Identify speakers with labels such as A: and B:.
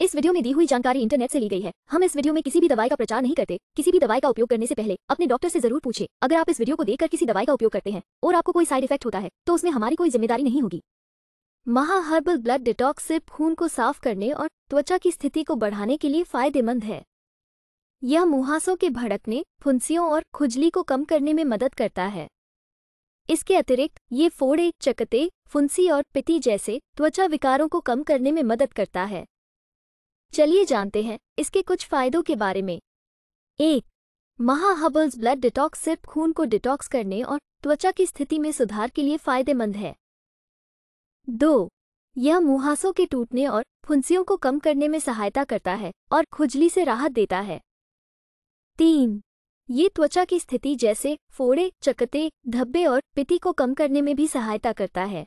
A: इस वीडियो में दी हुई जानकारी इंटरनेट से ली गई है। हम इस वीडियो में किसी भी दवाई का प्रचार नहीं करते। किसी भी दवाई का उपयोग करने से पहले अपने डॉक्टर से ज़रूर पूछे। अगर आप इस वीडियो को देखकर किसी दवाई का उपयोग करते हैं और आपको कोई साइड इफ़ेक्ट होता है तो उसमें हमारी कोई ज़िम्मेदारी नहीं होगी। महा हर्बल ब्लड डिटॉक्स सिर्फ़ खून को साफ़ करने और त्वचा की स्थिति को बढ़ाने के लिए फ़ायदेमंद है। यह मुहासों के भड़कने, फुंसियों और खुजली को कम करने में मदद करता है। इसके अतिरिक्त, ये फोड़े, चकते, फुंसी और पिति जैसे त्वचा विकारों को कम करने में मदद करता है। चलिए जानते हैं इसके कुछ फायदों के बारे में। एक, महाहबल्स ब्लड डिटॉक्स सिर्फ़ खून को डिटॉक्स करने और त्वचा की स्थिति में सुधार के लिए फ़ायदेमंद है। दो, यह मुहासों के टूटने और फुंसियों को कम करने में सहायता करता है और खुजली से राहत देता है। तीन, ये त्वचा की स्थिति जैसे फोड़े, चकते, धब्बे और पिति को कम करने में भी सहायता करता है।